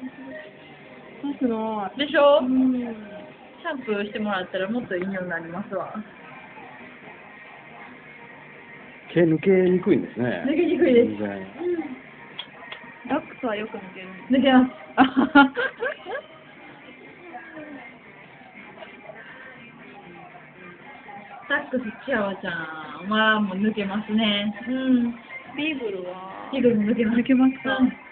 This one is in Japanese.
すごい。でしょ、うん。シャンプーしてもらったらもっといいようになりますわ。毛抜けにくいんですね。抜けにくいです全然ダックスはよく抜ける。抜けます。あサックスチワワちゃんはもう抜けますね。うん。ビーグルはビーグルも抜けます。抜けますか？うん